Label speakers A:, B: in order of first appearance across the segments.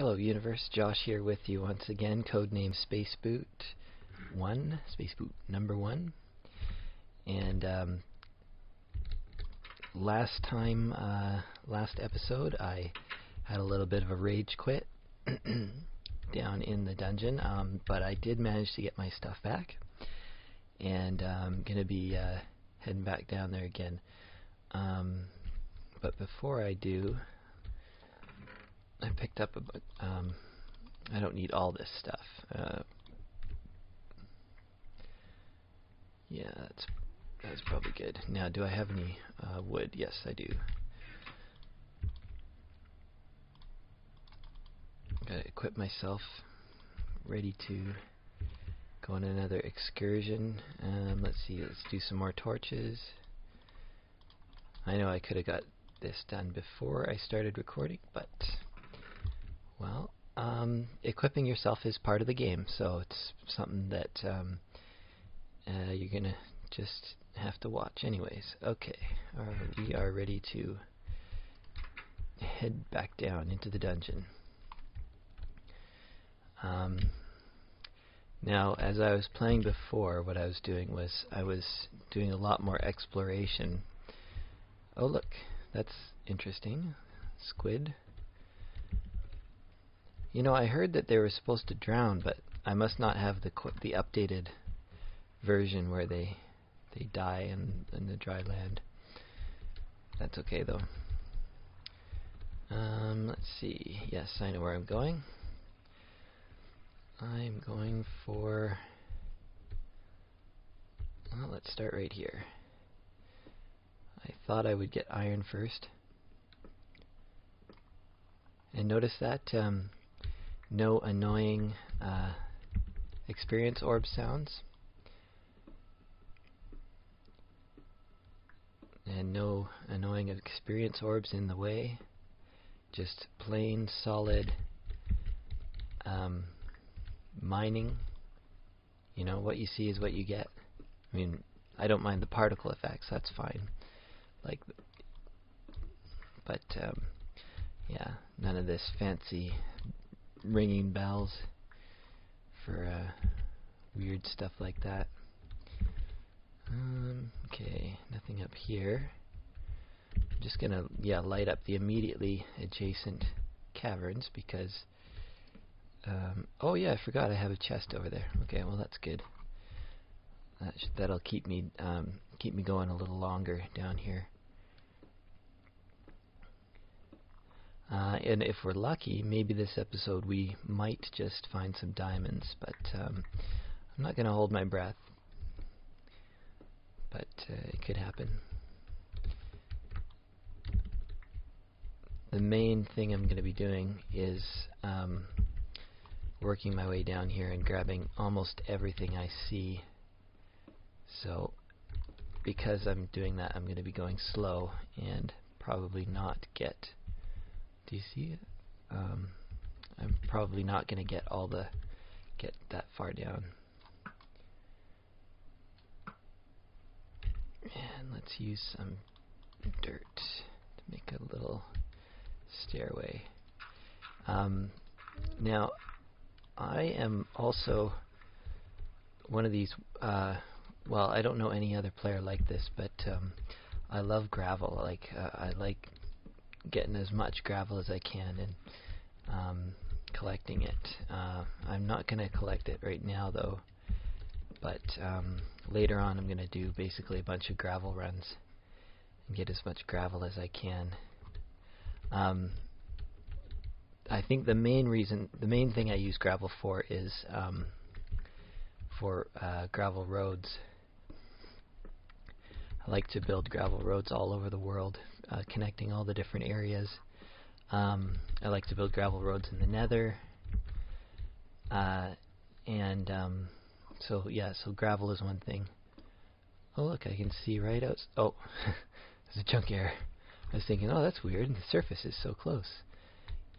A: Hello Universe, Josh here with you once again, codename Spaceboot 1, Spaceboot number 1. And um, last time, uh, last episode, I had a little bit of a rage quit down in the dungeon, um, but I did manage to get my stuff back. And I'm um, going to be uh, heading back down there again. Um, but before I do, I picked up a. Um, I don't need all this stuff. Uh, yeah, that's that's probably good. Now, do I have any uh, wood? Yes, I do. Gotta equip myself, ready to go on another excursion. Um, let's see, let's do some more torches. I know I could have got this done before I started recording, but well, um, equipping yourself is part of the game, so it's something that um, uh, you're gonna just have to watch anyways. Okay, uh, we are ready to head back down into the dungeon. Um, now, as I was playing before, what I was doing was I was doing a lot more exploration. Oh look, that's interesting. Squid. You know, I heard that they were supposed to drown, but I must not have the the updated version where they they die in in the dry land. That's okay though. Um, let's see. Yes, I know where I'm going. I'm going for. Well, let's start right here. I thought I would get iron first. And notice that um, no annoying uh, experience orb sounds. And no annoying experience orbs in the way. Just plain, solid um, mining. You know, what you see is what you get. I mean, I don't mind the particle effects, that's fine. Like, but, um, yeah, none of this fancy ringing bells for uh, weird stuff like that. Um, okay, nothing up here. I'm just gonna yeah light up the immediately adjacent caverns because um, oh yeah I forgot I have a chest over there. Okay, well that's good. That that'll keep me um, keep me going a little longer down here. Uh, and if we're lucky, maybe this episode we might just find some diamonds, but um, I'm not going to hold my breath. But uh, it could happen. The main thing I'm going to be doing is um, working my way down here and grabbing almost everything I see. So because I'm doing that, I'm going to be going slow and probably not get do you see it? Um, I'm probably not going to get all the get that far down. And let's use some dirt to make a little stairway. Um, now, I am also one of these. Uh, well, I don't know any other player like this, but um, I love gravel. Like uh, I like getting as much gravel as I can and um, collecting it. Uh, I'm not going to collect it right now though, but um, later on I'm going to do basically a bunch of gravel runs and get as much gravel as I can. Um, I think the main reason, the main thing I use gravel for is um, for uh, gravel roads. I like to build gravel roads all over the world uh, connecting all the different areas. Um, I like to build gravel roads in the nether. Uh, and um, so, yeah, so gravel is one thing. Oh, look, I can see right out. Oh, there's a chunk error. I was thinking, oh, that's weird. The surface is so close.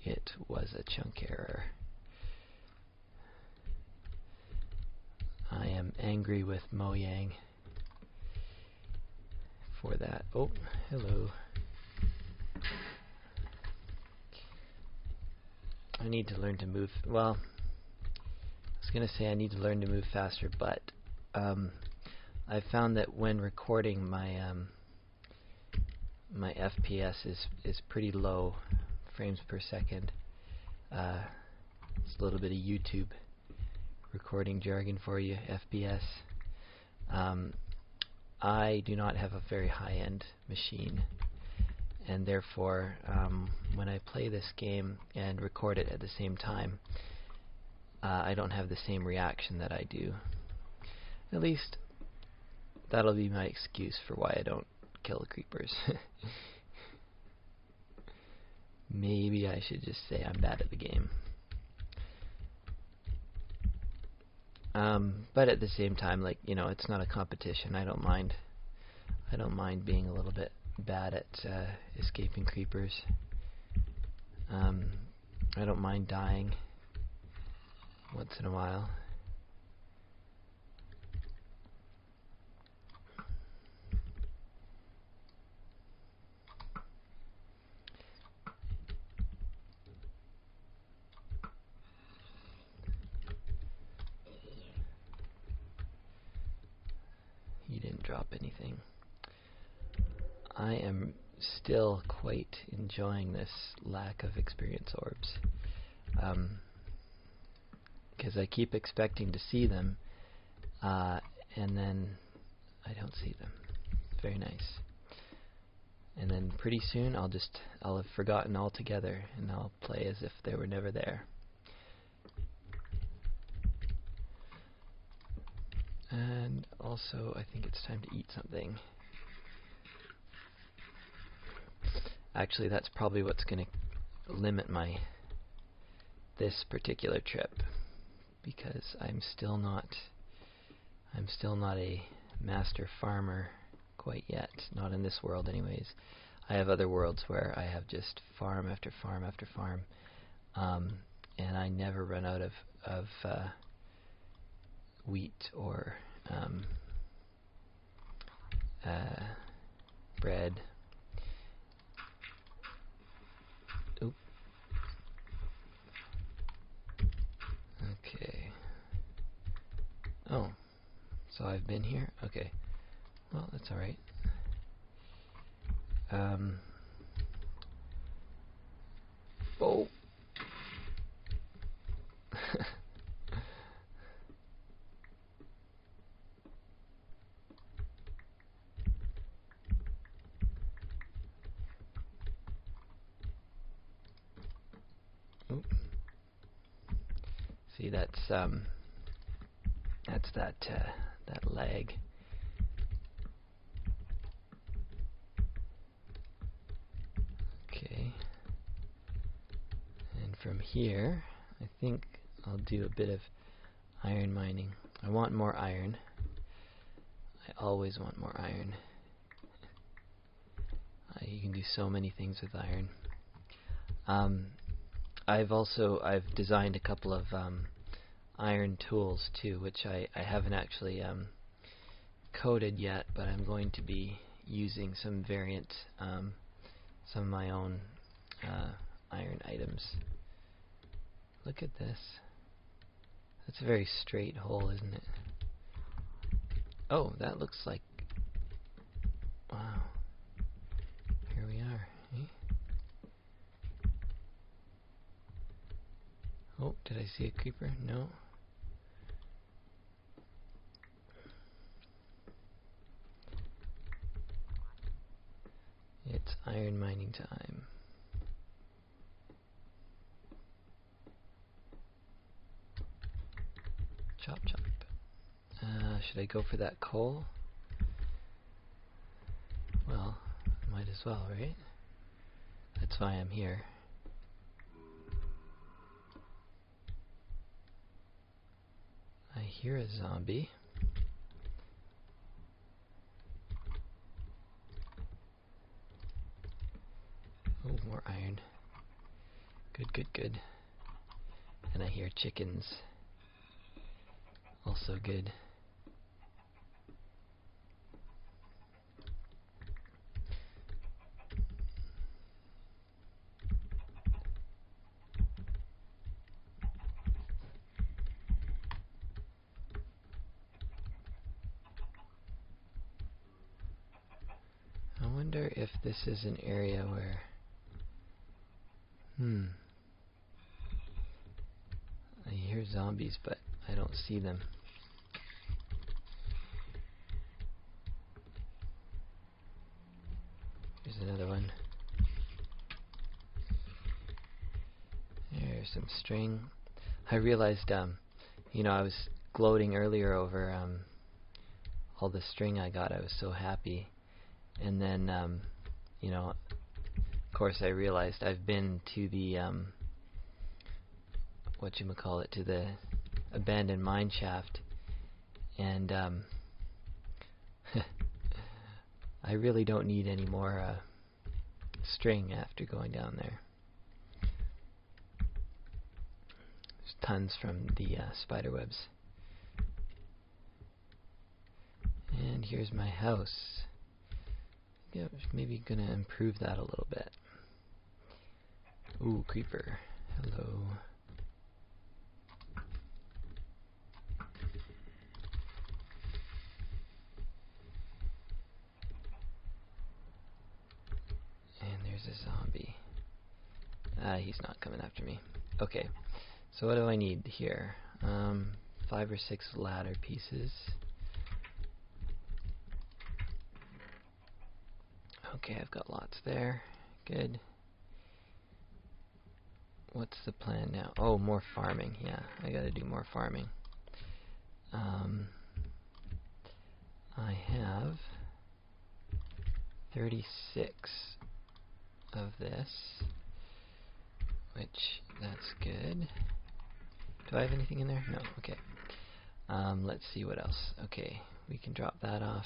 A: It was a chunk error. I am angry with Mojang for that. Oh, hello. I need to learn to move. Well, I was gonna say I need to learn to move faster, but um, I found that when recording, my um, my FPS is is pretty low, frames per second. Uh, it's a little bit of YouTube recording jargon for you, FPS. Um, I do not have a very high-end machine and therefore um, when I play this game and record it at the same time uh, I don't have the same reaction that I do. At least that'll be my excuse for why I don't kill the creepers. Maybe I should just say I'm bad at the game. Um, but at the same time, like you know, it's not a competition. I don't mind. I don't mind being a little bit bad at uh, escaping creepers. Um, I don't mind dying once in a while. You didn't drop anything. I am still quite enjoying this lack of experience orbs. Because um, I keep expecting to see them, uh, and then I don't see them. Very nice. And then pretty soon I'll just, I'll have forgotten altogether, and I'll play as if they were never there. And also, I think it's time to eat something. Actually, that's probably what's going to limit my this particular trip because I'm still not I'm still not a master farmer quite yet, not in this world anyways. I have other worlds where I have just farm after farm after farm, um, and I never run out of of uh, wheat or um, uh, bread Okay. Oh. So I've been here? Okay. Well, that's alright. Um. Oh. See, that's um, that's that uh, that leg. Okay, and from here, I think I'll do a bit of iron mining. I want more iron. I always want more iron. Uh, you can do so many things with iron. Um, I've also I've designed a couple of um, iron tools too, which I, I haven't actually um, coded yet, but I'm going to be using some variant, um, some of my own uh, iron items. Look at this. That's a very straight hole, isn't it? Oh, that looks like... Wow. Here we are. Oh, did I see a creeper? No. It's iron mining time. Chop chop. Uh, should I go for that coal? Well, might as well, right? That's why I'm here. I hear a zombie. More iron. Good, good, good. And I hear chickens. Also good. I wonder if this is an area where Hmm. I hear zombies, but I don't see them. Here's another one. There's some string. I realized, um, you know, I was gloating earlier over um, all the string I got. I was so happy. And then, um, you know, of course I realized I've been to the, um, what you call it, to the abandoned mine shaft. And, um, I really don't need any more uh, string after going down there. There's tons from the uh, spider webs. And here's my house. Yeah, maybe gonna improve that a little bit. Ooh, creeper. Hello. And there's a zombie. Ah, he's not coming after me. Okay, so what do I need here? Um, five or six ladder pieces. Okay, I've got lots there. Good. What's the plan now? Oh, more farming. Yeah, I gotta do more farming. Um, I have 36 of this, which that's good. Do I have anything in there? No. Okay. Um, let's see what else. Okay, we can drop that off.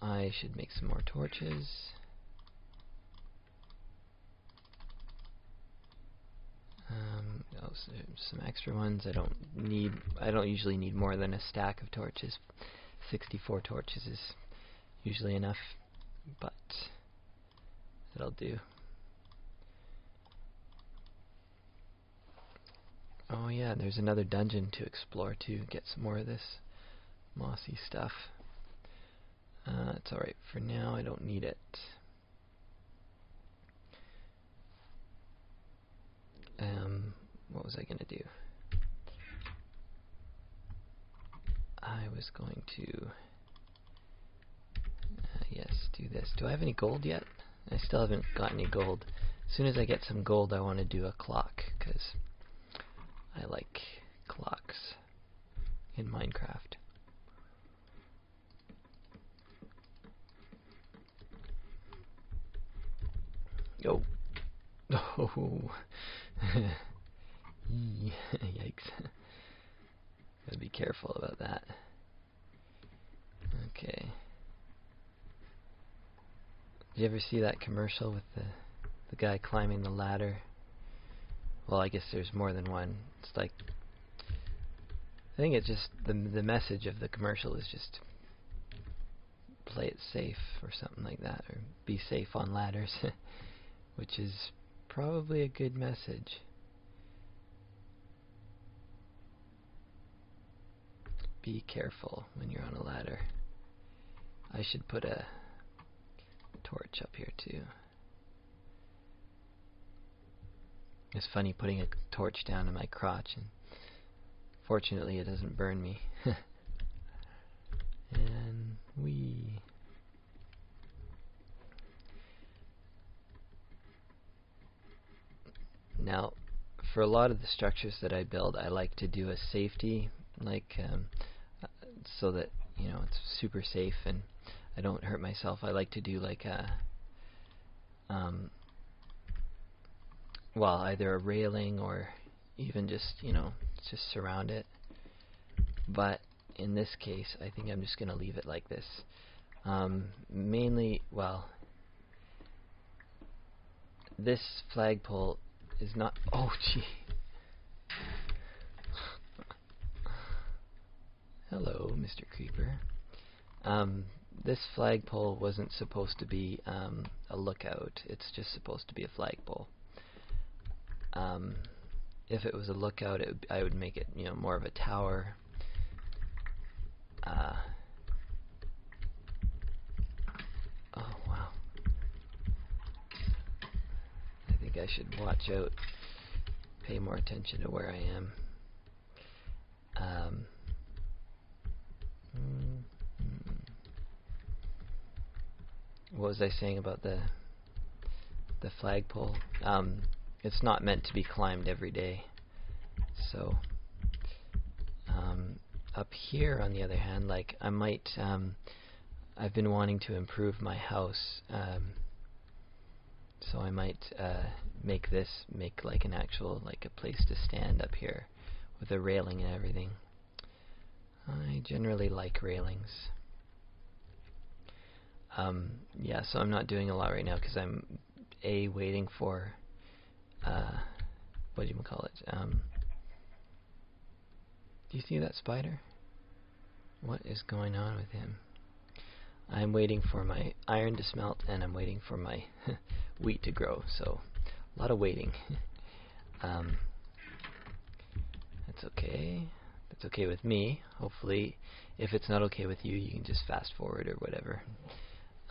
A: I should make some more torches. Um, oh, so some extra ones. I don't need. I don't usually need more than a stack of torches. 64 torches is usually enough, but it'll do. Oh yeah, there's another dungeon to explore too. Get some more of this mossy stuff. Uh, it's alright for now, I don't need it. Um, what was I going to do? I was going to, uh, yes, do this. Do I have any gold yet? I still haven't got any gold. As soon as I get some gold, I want to do a clock, because I like clocks in Minecraft. Oh. Oh. Yikes. Gotta be careful about that. Okay. Did you ever see that commercial with the the guy climbing the ladder? Well, I guess there's more than one. It's like I think it's just the the message of the commercial is just play it safe or something like that, or be safe on ladders. which is probably a good message. Be careful when you're on a ladder. I should put a torch up here too. It's funny putting a torch down in my crotch and fortunately it doesn't burn me. and we Now, for a lot of the structures that I build, I like to do a safety, like um, so that you know it's super safe and I don't hurt myself. I like to do like a, um, well, either a railing or even just you know just surround it. But in this case, I think I'm just going to leave it like this. Um, mainly, well, this flagpole is not. Oh, gee. Hello, Mr. Creeper. Um, this flagpole wasn't supposed to be um, a lookout. It's just supposed to be a flagpole. Um, if it was a lookout, I would make it you know more of a tower. Uh, oh wow! I think I should watch out, pay more attention to where I am. Um, mm, what was I saying about the the flagpole? Um, it's not meant to be climbed every day. So um, up here, on the other hand, like I might, um, I've been wanting to improve my house, um, so I might uh, make this make like an actual like a place to stand up here with a railing and everything. I generally like railings. Um, yeah, so I'm not doing a lot right now because I'm a waiting for uh, what do you call it? Um, do you see that spider? What is going on with him? I'm waiting for my iron to smelt and I'm waiting for my wheat to grow. So a lot of waiting. um, that's okay. That's okay with me. Hopefully, if it's not okay with you, you can just fast forward or whatever.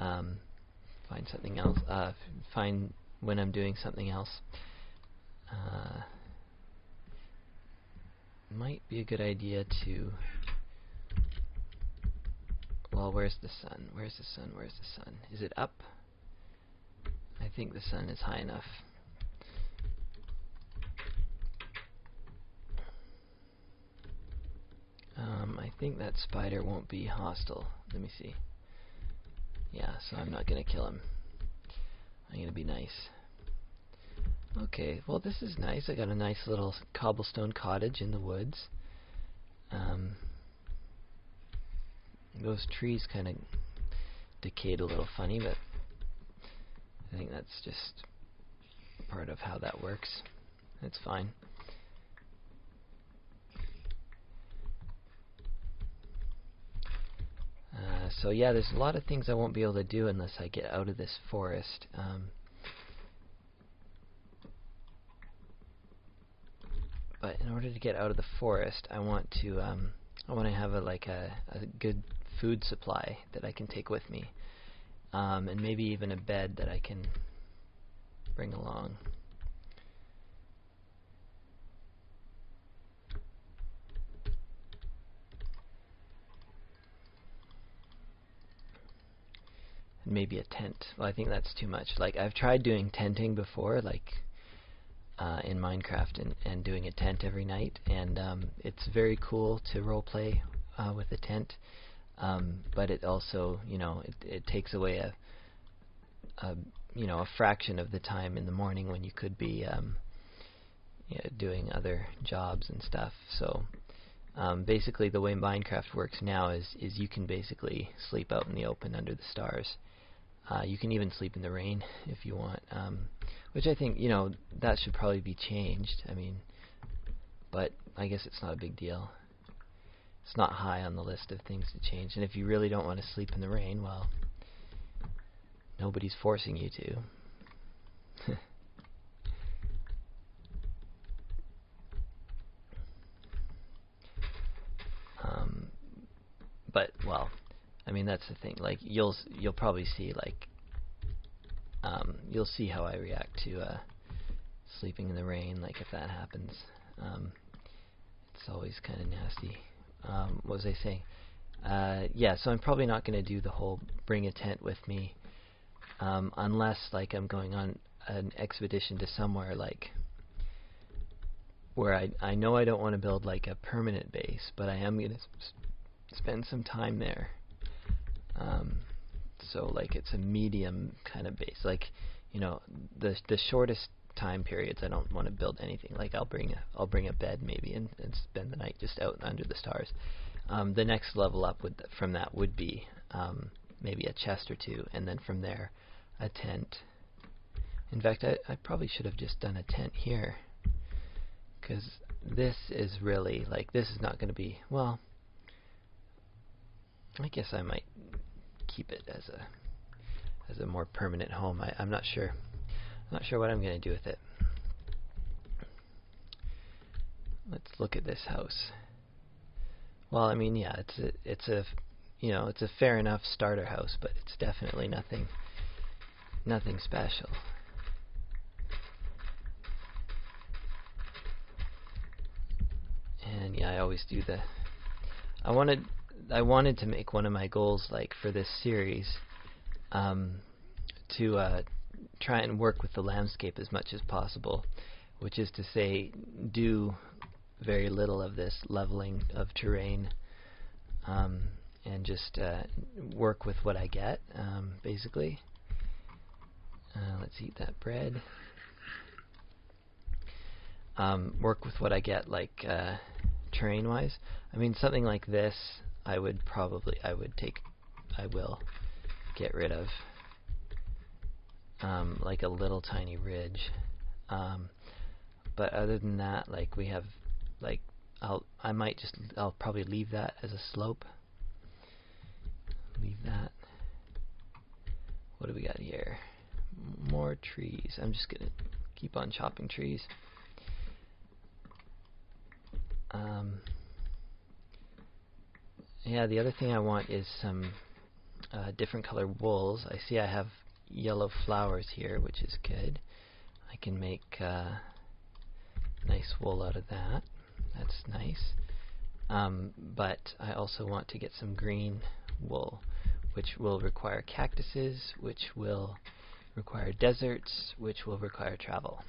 A: Um, find something else. Uh, find when I'm doing something else. Uh, might be a good idea to. Well, where's the sun? Where's the sun? Where's the sun? Is it up? I think the sun is high enough. Um, I think that spider won't be hostile. Let me see. Yeah, so I'm not going to kill him. I'm going to be nice. Okay, well this is nice. I got a nice little cobblestone cottage in the woods. Um, those trees kind of decayed a little funny, but I think that's just part of how that works. It's fine. Uh, so yeah, there's a lot of things I won't be able to do unless I get out of this forest. Um, but in order to get out of the forest, I want to um, I want to have a like a, a good food supply that I can take with me, um, and maybe even a bed that I can bring along. And maybe a tent. Well, I think that's too much. Like I've tried doing tenting before, like uh, in Minecraft and, and doing a tent every night, and um, it's very cool to roleplay uh, with a tent. Um, but it also, you know, it, it takes away a, a, you know, a fraction of the time in the morning when you could be um, you know, doing other jobs and stuff. So um, basically, the way Minecraft works now is is you can basically sleep out in the open under the stars. Uh, you can even sleep in the rain if you want. Um, which I think, you know, that should probably be changed. I mean, but I guess it's not a big deal. It's not high on the list of things to change. And if you really don't want to sleep in the rain, well, nobody's forcing you to. um, but well, I mean that's the thing. Like you'll you'll probably see like um, you'll see how I react to uh, sleeping in the rain, like if that happens. Um, it's always kind of nasty. Um, what was I saying? Uh, yeah, so I'm probably not going to do the whole bring a tent with me, um, unless like I'm going on an expedition to somewhere like where I I know I don't want to build like a permanent base, but I am going to spend some time there. Um, so like it's a medium kind of base. Like you know the the shortest time periods I don't want to build anything. Like I'll bring a I'll bring a bed maybe and, and spend the night just out under the stars. Um, the next level up would from that would be um, maybe a chest or two, and then from there a tent. In fact, I, I probably should have just done a tent here, because this is really like this is not going to be well. I guess I might keep it as a as a more permanent home. I, am not sure. I'm not sure what I'm going to do with it. Let's look at this house. Well, I mean, yeah, it's a, it's a you know it's a fair enough starter house, but it's definitely nothing nothing special. And yeah, I always do the. I wanted I wanted to make one of my goals like for this series um, to uh, try and work with the landscape as much as possible, which is to say, do very little of this leveling of terrain um, and just uh, work with what I get, um, basically. Uh, let's eat that bread. Um, work with what I get, like uh, terrain-wise. I mean, something like this, I would probably, I would take, I will get rid of, um, like a little tiny ridge. Um, but other than that, like we have, like I'll, I might just, I'll probably leave that as a slope. Leave that. What do we got here? More trees. I'm just gonna keep on chopping trees. Um, yeah, the other thing I want is some uh, different color wools. I see I have yellow flowers here, which is good. I can make uh, nice wool out of that. That's nice. Um, but I also want to get some green wool, which will require cactuses, which will require deserts, which will require travel.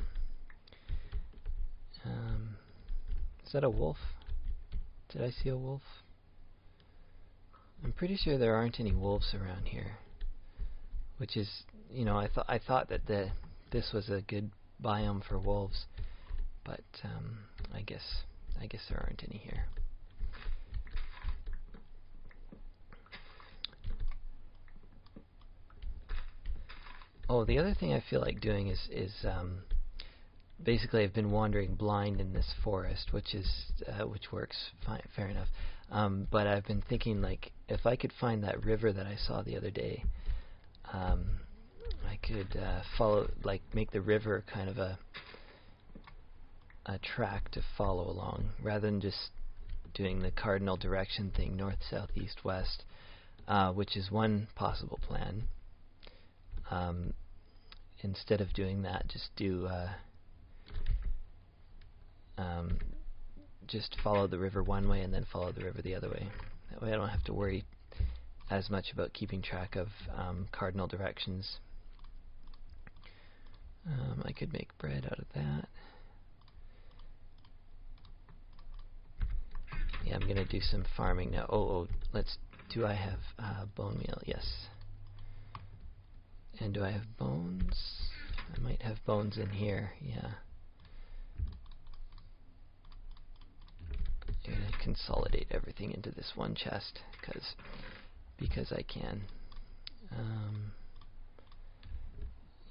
A: Um, is that a wolf? Did I see a wolf? I'm pretty sure there aren't any wolves around here. Which is, you know, I thought I thought that the this was a good biome for wolves, but um, I guess I guess there aren't any here. Oh, the other thing I feel like doing is is um, basically I've been wandering blind in this forest, which is uh, which works fine, fair enough. Um, but I've been thinking like if I could find that river that I saw the other day, um, I could uh, follow like make the river kind of a a track to follow along rather than just doing the cardinal direction thing north south east west uh, which is one possible plan um, instead of doing that just do uh, um, just follow the river one way and then follow the river the other way. That way I don't have to worry as much about keeping track of um, cardinal directions. Um, I could make bread out of that. Yeah, I'm gonna do some farming now. Oh, oh let's. Do I have uh, bone meal? Yes. And do I have bones? I might have bones in here. Yeah. Gonna consolidate everything into this one chest because because I can. Um,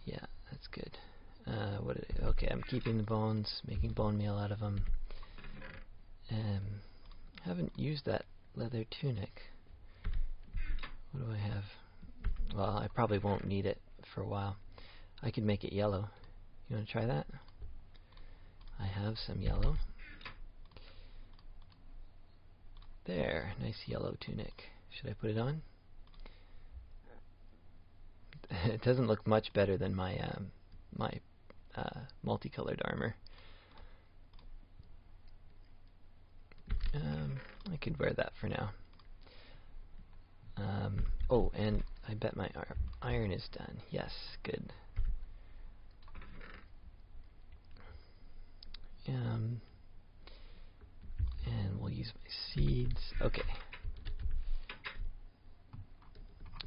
A: yeah, that's good. Uh, what? okay, I'm keeping the bones, making bone meal out of them. Um, haven't used that leather tunic. What do I have? Well, I probably won't need it for a while. I could make it yellow. You want to try that? I have some yellow. There, nice yellow tunic. Should I put it on? it doesn't look much better than my um, my uh, multicolored armor. Um, I could wear that for now. Um, oh, and I bet my iron is done. Yes, good. Um, my seeds. Okay.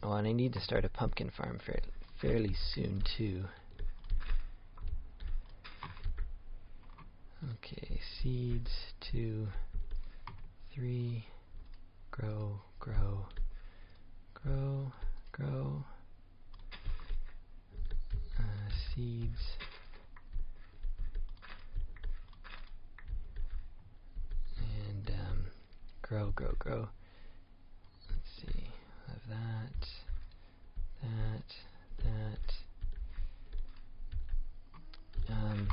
A: Oh, and I need to start a pumpkin farm fairly soon, too. Okay, seeds, two, three, grow, grow, grow, grow, uh, seeds, and um, grow, grow, grow. Let's see, have that, that, that. Um,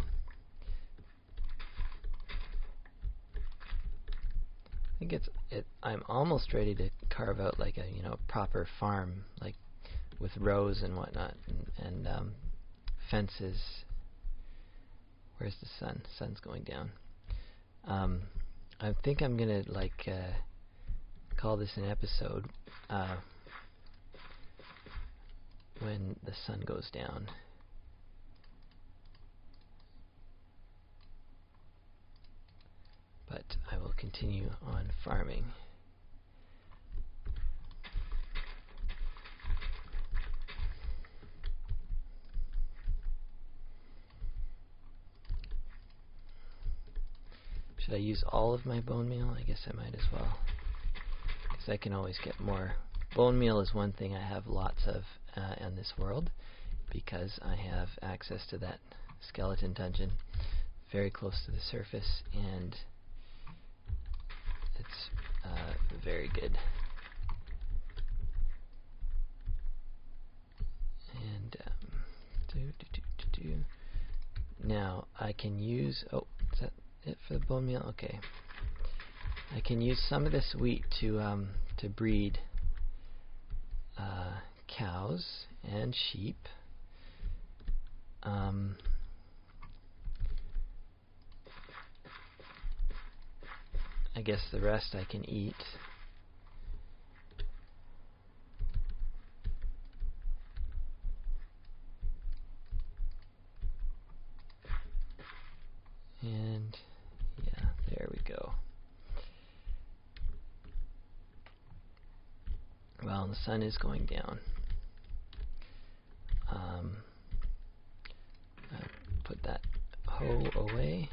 A: I think it's it. I'm almost ready to carve out like a you know proper farm, like with rows and whatnot, and, and um, fences. Where's the sun? Sun's going down. Um, I think I'm gonna like uh, call this an episode uh, when the sun goes down. But I will continue on farming. Should I use all of my bone meal? I guess I might as well. Because I can always get more. Bone meal is one thing I have lots of uh, in this world because I have access to that skeleton dungeon very close to the surface and it's uh, very good. And um, do, do, do, now I can use. Oh, it for the bone meal? Okay. I can use some of this wheat to um, to breed uh, cows and sheep. Um, I guess the rest I can eat. And yeah, there we go. Well, the sun is going down. Um, put that hoe away.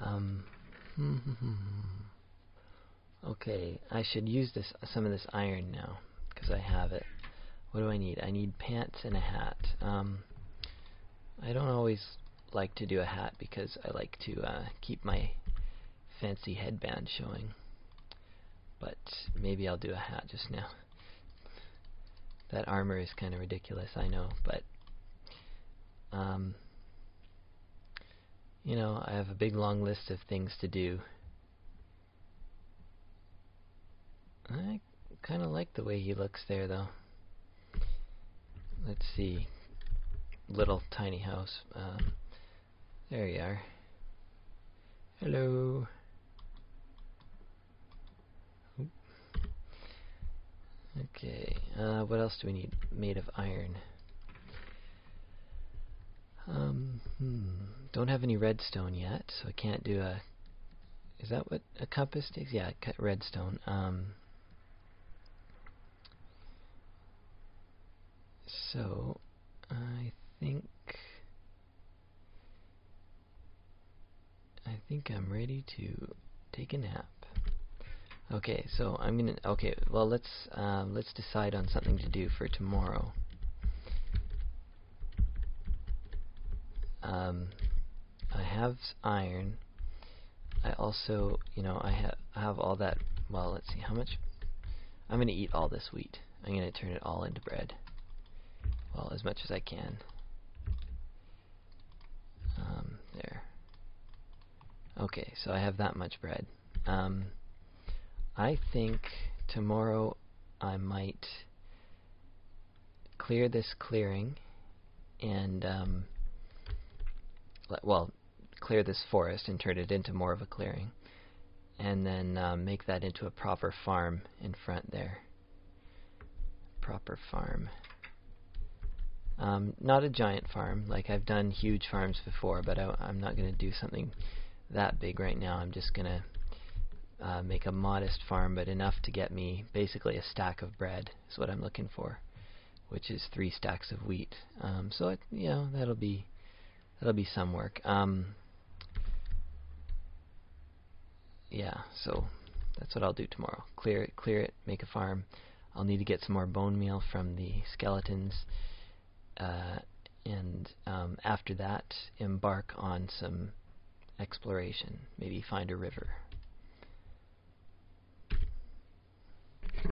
A: Um, okay, I should use this some of this iron now because I have it. What do I need? I need pants and a hat. Um, I don't always like to do a hat because I like to uh, keep my fancy headband showing. But maybe I'll do a hat just now. That armor is kind of ridiculous, I know, but um, you know, I have a big long list of things to do. I kind of like the way he looks there, though. Let's see. Little tiny house. Um, there you are. Hello. Okay, uh, what else do we need? Made of iron. Um, hmm. Don't have any redstone yet, so I can't do a... Is that what a compass takes? Yeah, cut redstone. Um, so, I think... I think I'm ready to take a nap. Okay, so I'm gonna. Okay, well let's um, let's decide on something to do for tomorrow. Um, I have iron. I also, you know, I have I have all that. Well, let's see how much. I'm gonna eat all this wheat. I'm gonna turn it all into bread. Well, as much as I can. Um, there. Okay, so I have that much bread. Um, I think tomorrow I might clear this clearing and um, well clear this forest and turn it into more of a clearing and then um, make that into a proper farm in front there. Proper farm. Um, not a giant farm. Like I've done huge farms before but I, I'm not going to do something that big right now. I'm just going to uh, make a modest farm, but enough to get me basically a stack of bread is what I'm looking for, which is three stacks of wheat. Um, so it, you know that'll be that'll be some work. Um, yeah, so that's what I'll do tomorrow. Clear it, clear it, make a farm. I'll need to get some more bone meal from the skeletons, uh, and um, after that, embark on some exploration. Maybe find a river